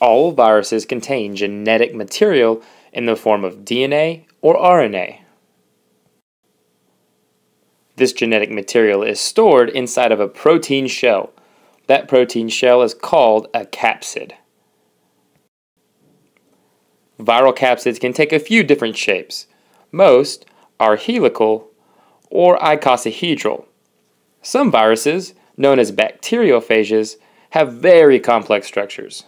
All viruses contain genetic material in the form of DNA or RNA. This genetic material is stored inside of a protein shell. That protein shell is called a capsid. Viral capsids can take a few different shapes. Most are helical or icosahedral. Some viruses, known as bacteriophages, have very complex structures.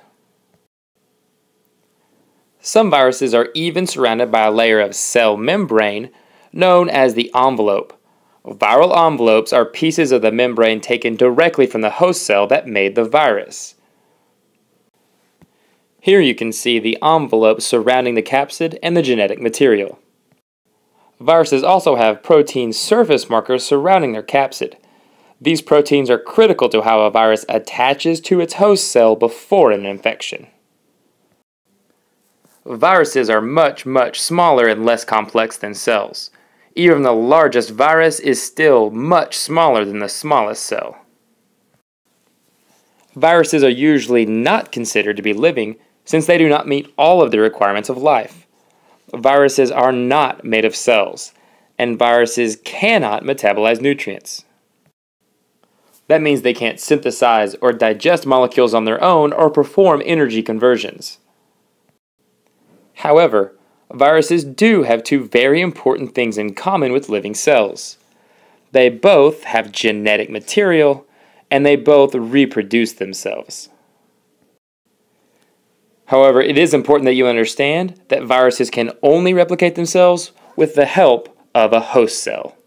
Some viruses are even surrounded by a layer of cell membrane known as the envelope. Viral envelopes are pieces of the membrane taken directly from the host cell that made the virus. Here you can see the envelope surrounding the capsid and the genetic material. Viruses also have protein surface markers surrounding their capsid. These proteins are critical to how a virus attaches to its host cell before an infection. Viruses are much, much smaller and less complex than cells. Even the largest virus is still much smaller than the smallest cell. Viruses are usually not considered to be living since they do not meet all of the requirements of life. Viruses are not made of cells, and viruses cannot metabolize nutrients. That means they can't synthesize or digest molecules on their own or perform energy conversions. However, viruses do have two very important things in common with living cells. They both have genetic material, and they both reproduce themselves. However, it is important that you understand that viruses can only replicate themselves with the help of a host cell.